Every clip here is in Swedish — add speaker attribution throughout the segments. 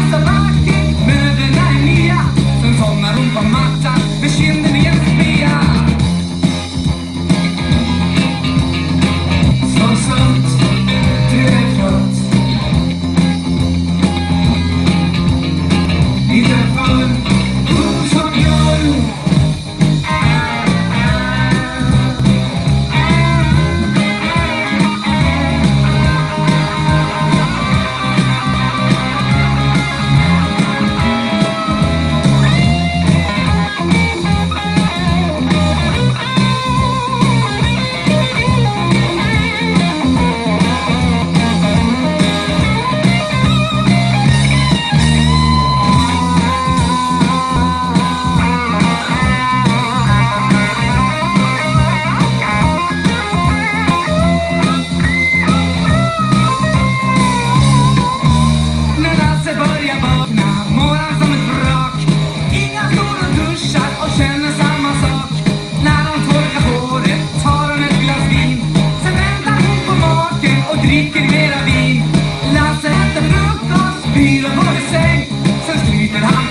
Speaker 1: It's a rocket.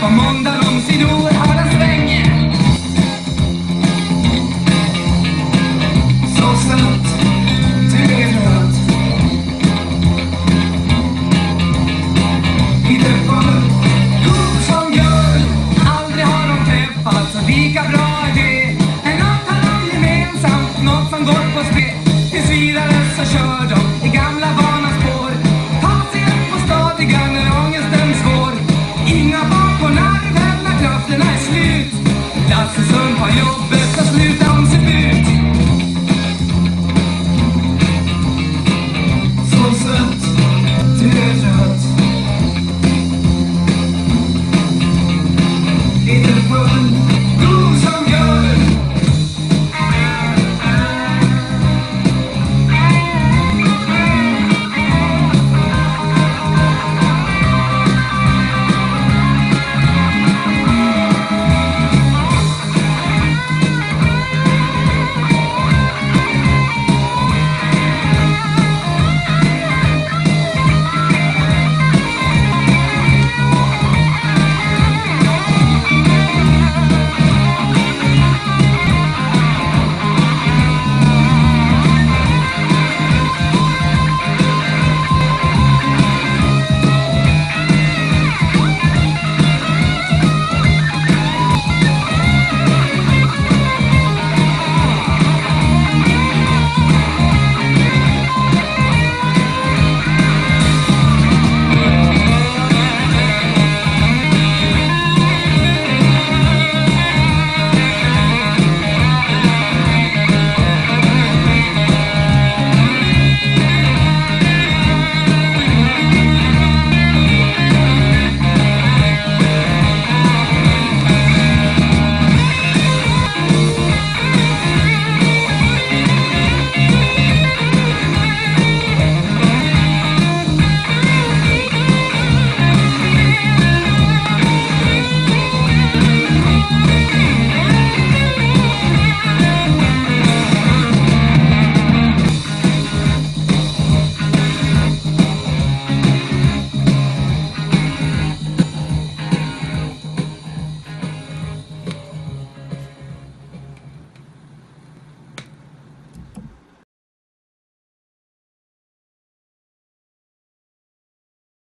Speaker 1: på måndagen om sin oerhörda sväng. Så snabbt, tyget rött. Vi träffade guld som guld. Aldrig har de träffats och lika bra är det. En natt hade de gemensamt nåt som går på spel. Tills vidare så kör de.